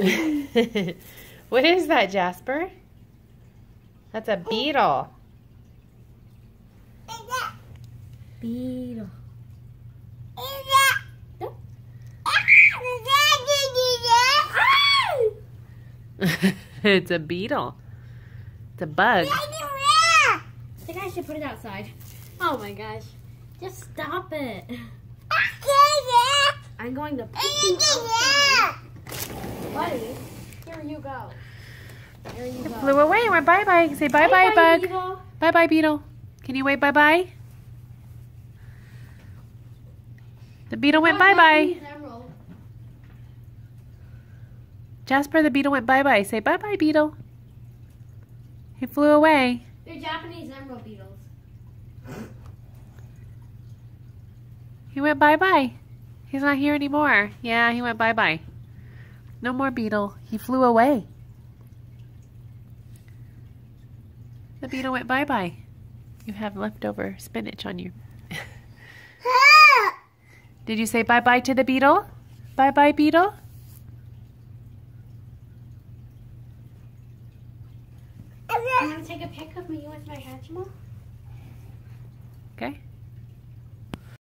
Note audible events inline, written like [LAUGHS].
[LAUGHS] what is that, Jasper? That's a beetle. Beetle. [LAUGHS] it's a beetle. It's a bug. I think I should put it outside. Oh my gosh. Just stop it. [LAUGHS] I'm going to put you outside. You go. There you go. Flew away and went bye bye. Say bye bye, bug. Beetle. Bye bye, beetle. Can you wave bye bye? The beetle went bye bye. Jasper, the beetle went bye bye. Say bye bye, beetle. He flew away. They're Japanese emerald beetles. He went bye bye. He's not here anymore. Yeah, he went bye bye. No more beetle. He flew away. The beetle went bye bye. You have leftover spinach on you. [LAUGHS] Did you say bye bye to the beetle? Bye bye, beetle? You want take a pic of me with my Hatchimal? Okay.